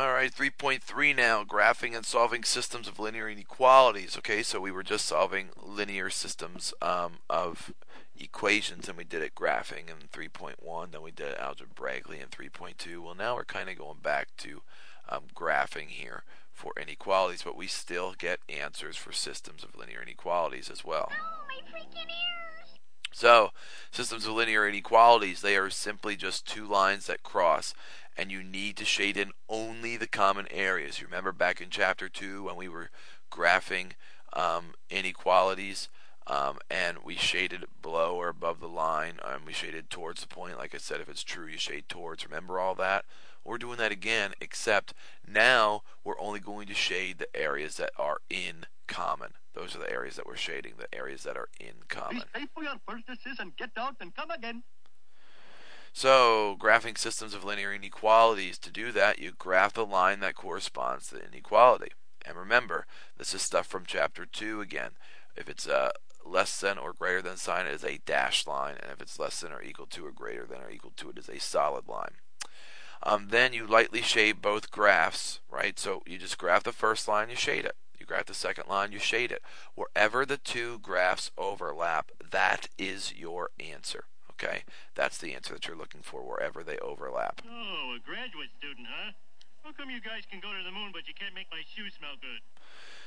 All right, 3.3 now, graphing and solving systems of linear inequalities. Okay, so we were just solving linear systems um, of equations and we did it graphing in 3.1, then we did it algebraically in 3.2. Well, now we're kind of going back to um, graphing here for inequalities, but we still get answers for systems of linear inequalities as well. Oh, so, systems of linear inequalities, they are simply just two lines that cross and you need to shade in only the common areas. You remember back in chapter 2 when we were graphing um, inequalities um, and we shaded below or above the line and we shaded towards the point. Like I said, if it's true, you shade towards. Remember all that? We're doing that again, except now we're only going to shade the areas that are in common. Those are the areas that we're shading, the areas that are in common. Pay for your purchases and get out and come again. So, graphing systems of linear inequalities. To do that, you graph the line that corresponds to the inequality. And remember, this is stuff from chapter 2 again. If it's a less than or greater than sign, it is a dashed line. And if it's less than or equal to or greater than or equal to, it is a solid line. Um, then you lightly shade both graphs, right? So you just graph the first line, you shade it. Graph the second line, you shade it. Wherever the two graphs overlap, that is your answer. Okay, that's the answer that you're looking for wherever they overlap. Oh, a graduate student, huh? How come you guys can go to the moon, but you can't make my shoes smell good?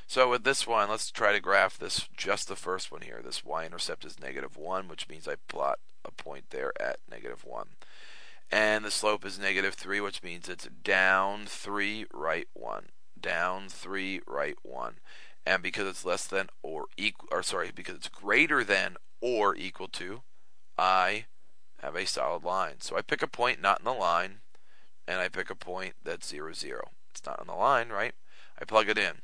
So with this one, let's try to graph this, just the first one here. This y-intercept is negative 1, which means I plot a point there at negative 1. And the slope is negative 3, which means it's down 3, right 1. Down 3, right 1. And because it's less than or equal, or sorry, because it's greater than or equal to, I have a solid line. So I pick a point not in the line, and I pick a point that's 0, 0. It's not on the line, right? I plug it in.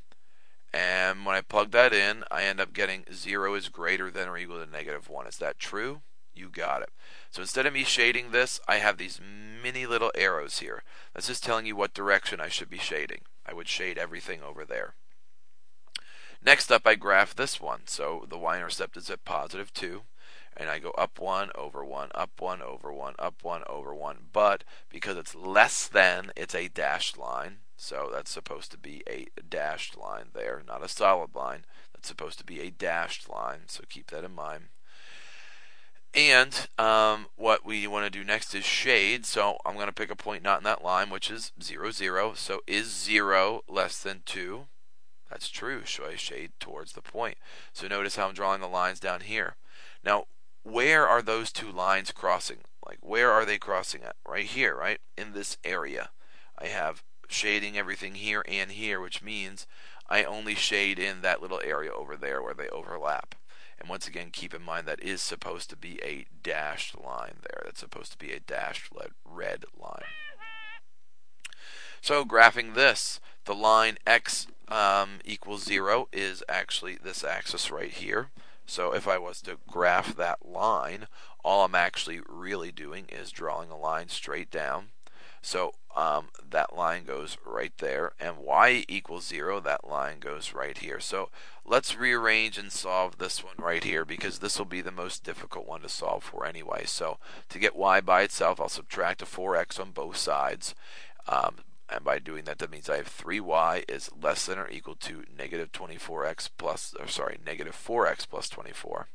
And when I plug that in, I end up getting 0 is greater than or equal to negative 1. Is that true? You got it. So instead of me shading this, I have these mini little arrows here. That's just telling you what direction I should be shading. I would shade everything over there. Next up, I graph this one. So the y-intercept is at positive 2 and I go up one over one, up one over one, up one over one. But because it's less than, it's a dashed line. So that's supposed to be a dashed line there, not a solid line. That's supposed to be a dashed line. So keep that in mind. And um, what we want to do next is shade. So I'm going to pick a point not in that line, which is 0, 0. So is 0 less than 2? That's true. So I shade towards the point. So notice how I'm drawing the lines down here. Now, where are those two lines crossing? Like, where are they crossing at? Right here, right? In this area. I have shading everything here and here, which means I only shade in that little area over there where they overlap. And once again, keep in mind that is supposed to be a dashed line there. That's supposed to be a dashed red line. So graphing this, the line x um, equals 0 is actually this axis right here. So if I was to graph that line, all I'm actually really doing is drawing a line straight down. So um, that line goes right there, and y equals 0, that line goes right here. So let's rearrange and solve this one right here, because this will be the most difficult one to solve for anyway. So to get y by itself, I'll subtract a 4x on both sides. Um, and by doing that, that means I have 3y is less than or equal to negative 24x plus, or sorry, negative 4x plus 24.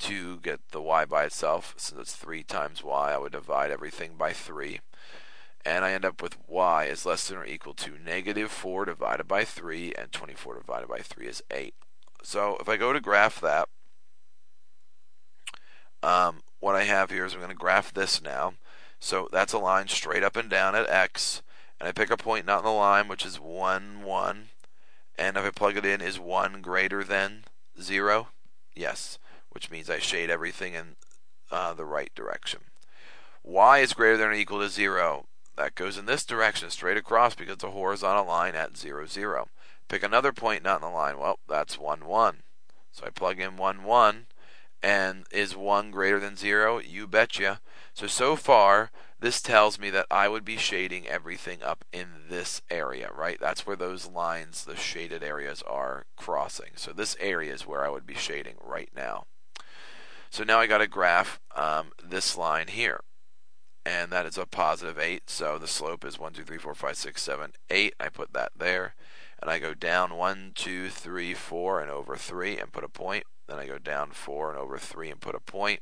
To get the y by itself, since it's 3 times y, I would divide everything by 3. And I end up with y is less than or equal to negative 4 divided by 3, and 24 divided by 3 is 8. So if I go to graph that, um, what I have here is I'm going to graph this now. So that's a line straight up and down at x and I pick a point not in the line, which is 1, 1, and if I plug it in, is 1 greater than 0? Yes, which means I shade everything in uh, the right direction. y is greater than or equal to 0. That goes in this direction, straight across, because it's a horizontal line at 0, 0. Pick another point not in the line. Well, that's 1, 1. So I plug in 1, 1, and is 1 greater than 0? You betcha. So, so far, this tells me that I would be shading everything up in this area, right? That's where those lines, the shaded areas are crossing. So this area is where I would be shading right now. So now I got to graph um, this line here. And that is a positive 8. So the slope is 1, 2, 3, 4, 5, 6, 7, 8. I put that there. And I go down 1, 2, 3, 4, and over 3 and put a point. Then I go down 4 and over 3 and put a point.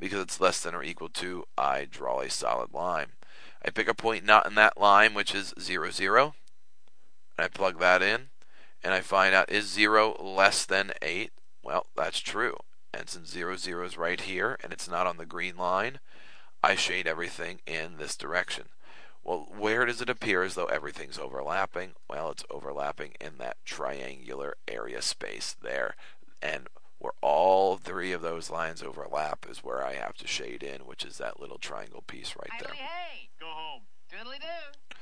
Because it's less than or equal to, I draw a solid line. I pick a point not in that line, which is 0, 0. And I plug that in. And I find out, is 0 less than 8? Well, that's true. And since 0, 0 is right here, and it's not on the green line, I shade everything in this direction. Well, where does it appear as though everything's overlapping? Well, it's overlapping in that triangular area space there. And where all three of those lines overlap is where I have to shade in, which is that little triangle piece right there. hey, Go home. doodly doo.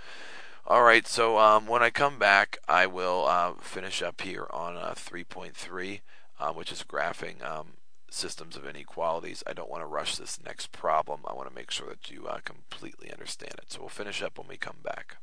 All right, so um, when I come back, I will uh, finish up here on uh, 3.3, uh, which is graphing um, systems of inequalities. I don't want to rush this next problem. I want to make sure that you uh, completely understand it. So we'll finish up when we come back.